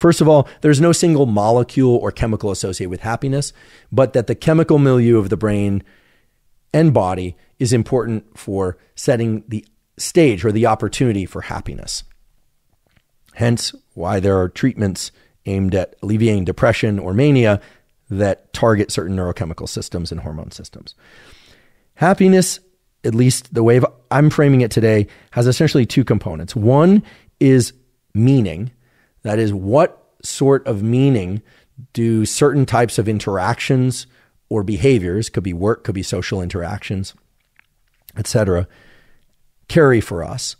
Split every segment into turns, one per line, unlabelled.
First of all, there's no single molecule or chemical associated with happiness, but that the chemical milieu of the brain and body is important for setting the stage or the opportunity for happiness. Hence, why there are treatments aimed at alleviating depression or mania that target certain neurochemical systems and hormone systems. Happiness, at least the way I'm framing it today, has essentially two components. One is meaning, that is, what sort of meaning do certain types of interactions or behaviors, could be work, could be social interactions, etc., carry for us.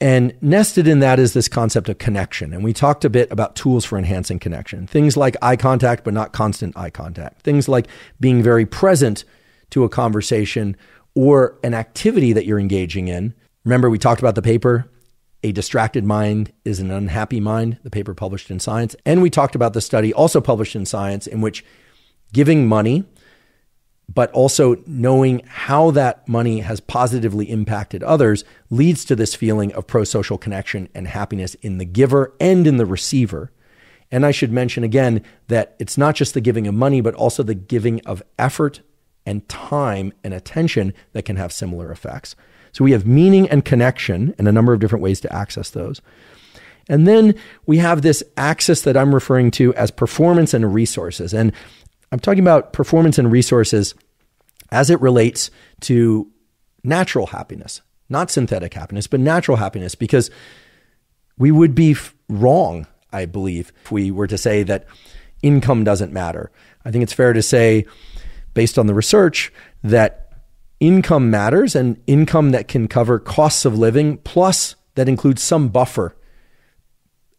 And nested in that is this concept of connection. And we talked a bit about tools for enhancing connection. Things like eye contact, but not constant eye contact. Things like being very present to a conversation or an activity that you're engaging in. Remember, we talked about the paper, A Distracted Mind is an Unhappy Mind, the paper published in Science. And we talked about the study also published in Science, in which giving money but also knowing how that money has positively impacted others leads to this feeling of pro social connection and happiness in the giver and in the receiver. And I should mention again that it's not just the giving of money, but also the giving of effort and time and attention that can have similar effects. So we have meaning and connection and a number of different ways to access those. And then we have this axis that I'm referring to as performance and resources. And I'm talking about performance and resources as it relates to natural happiness, not synthetic happiness, but natural happiness, because we would be wrong, I believe, if we were to say that income doesn't matter. I think it's fair to say, based on the research, that income matters and income that can cover costs of living, plus that includes some buffer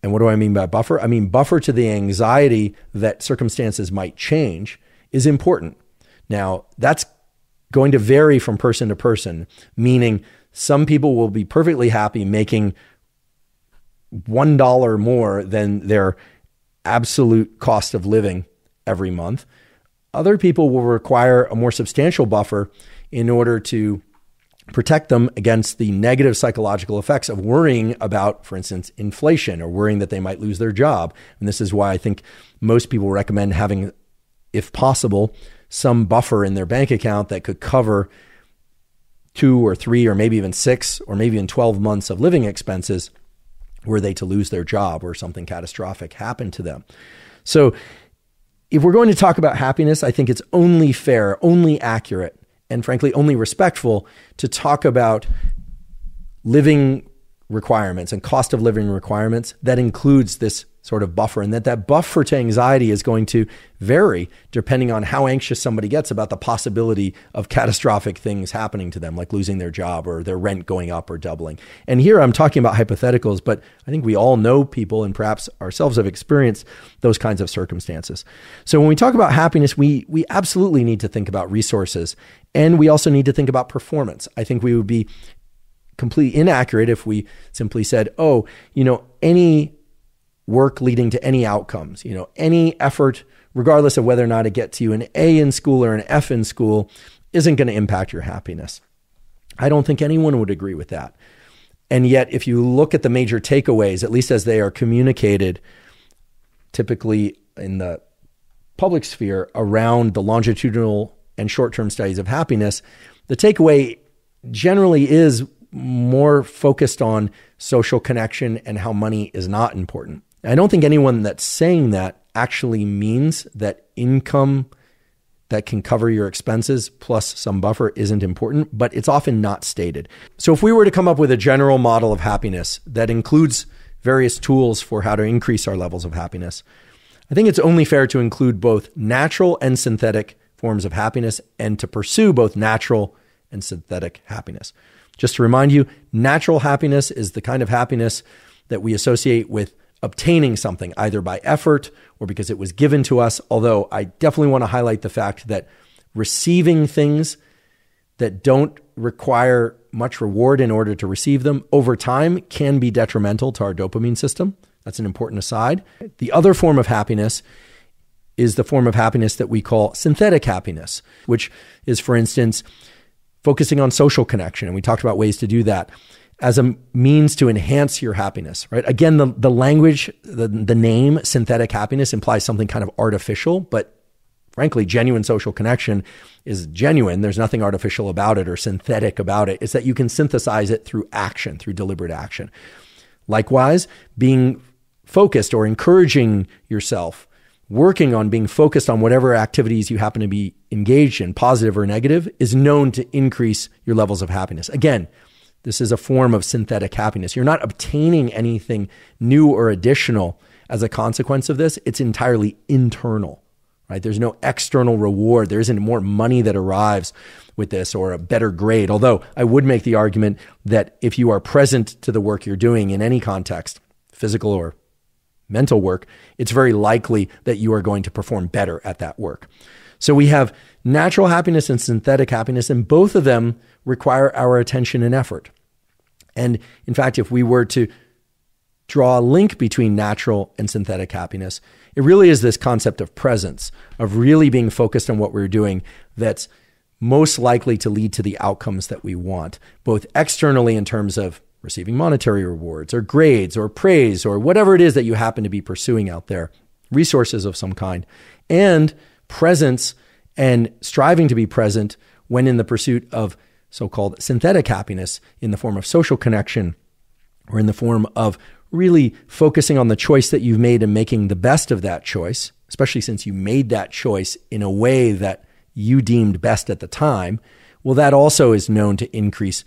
and what do I mean by buffer? I mean, buffer to the anxiety that circumstances might change is important. Now, that's going to vary from person to person, meaning some people will be perfectly happy making $1 more than their absolute cost of living every month. Other people will require a more substantial buffer in order to protect them against the negative psychological effects of worrying about, for instance, inflation or worrying that they might lose their job. And this is why I think most people recommend having, if possible, some buffer in their bank account that could cover two or three or maybe even six or maybe even 12 months of living expenses were they to lose their job or something catastrophic happened to them. So, if we're going to talk about happiness, I think it's only fair, only accurate and frankly only respectful to talk about living requirements and cost of living requirements that includes this sort of buffer and that that buffer to anxiety is going to vary depending on how anxious somebody gets about the possibility of catastrophic things happening to them like losing their job or their rent going up or doubling. And here I'm talking about hypotheticals, but I think we all know people and perhaps ourselves have experienced those kinds of circumstances. So when we talk about happiness, we we absolutely need to think about resources and we also need to think about performance. I think we would be completely inaccurate if we simply said, "Oh, you know, any work leading to any outcomes. You know, any effort, regardless of whether or not it gets you an A in school or an F in school, isn't going to impact your happiness. I don't think anyone would agree with that. And yet, if you look at the major takeaways, at least as they are communicated typically in the public sphere around the longitudinal and short term studies of happiness, the takeaway generally is more focused on social connection and how money is not important. I don't think anyone that's saying that actually means that income that can cover your expenses plus some buffer isn't important, but it's often not stated. So if we were to come up with a general model of happiness that includes various tools for how to increase our levels of happiness, I think it's only fair to include both natural and synthetic forms of happiness and to pursue both natural and synthetic happiness. Just to remind you, natural happiness is the kind of happiness that we associate with obtaining something, either by effort or because it was given to us. Although I definitely want to highlight the fact that receiving things that don't require much reward in order to receive them over time can be detrimental to our dopamine system. That's an important aside. The other form of happiness is the form of happiness that we call synthetic happiness, which is, for instance, focusing on social connection. And we talked about ways to do that. As a means to enhance your happiness, right? Again, the, the language, the, the name synthetic happiness implies something kind of artificial, but frankly, genuine social connection is genuine. There's nothing artificial about it or synthetic about it. It's that you can synthesize it through action, through deliberate action. Likewise, being focused or encouraging yourself, working on being focused on whatever activities you happen to be engaged in, positive or negative, is known to increase your levels of happiness. Again, this is a form of synthetic happiness. You're not obtaining anything new or additional as a consequence of this. It's entirely internal, right? There's no external reward. There isn't more money that arrives with this or a better grade. Although I would make the argument that if you are present to the work you're doing in any context, physical or mental work, it's very likely that you are going to perform better at that work. So we have natural happiness and synthetic happiness, and both of them require our attention and effort. And in fact, if we were to draw a link between natural and synthetic happiness, it really is this concept of presence, of really being focused on what we're doing that's most likely to lead to the outcomes that we want, both externally in terms of receiving monetary rewards or grades or praise or whatever it is that you happen to be pursuing out there, resources of some kind, and presence and striving to be present when in the pursuit of so called synthetic happiness in the form of social connection or in the form of really focusing on the choice that you've made and making the best of that choice, especially since you made that choice in a way that you deemed best at the time. Well, that also is known to increase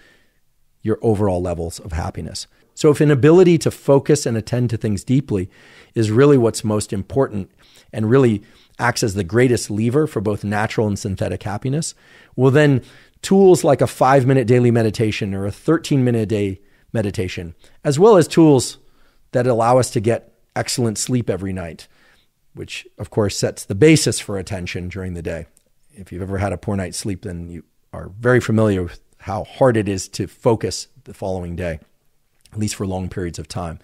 your overall levels of happiness. So, if an ability to focus and attend to things deeply is really what's most important and really acts as the greatest lever for both natural and synthetic happiness, well, then tools like a five minute daily meditation or a 13 minute a day meditation, as well as tools that allow us to get excellent sleep every night, which of course sets the basis for attention during the day. If you've ever had a poor night's sleep, then you are very familiar with how hard it is to focus the following day, at least for long periods of time.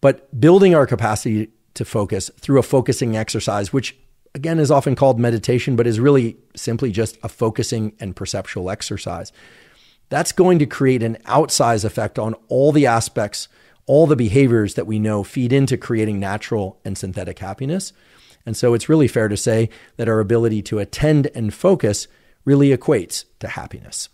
But building our capacity to focus through a focusing exercise, which again is often called meditation, but is really simply just a focusing and perceptual exercise. That's going to create an outsize effect on all the aspects, all the behaviors that we know feed into creating natural and synthetic happiness. And so it's really fair to say that our ability to attend and focus really equates to happiness.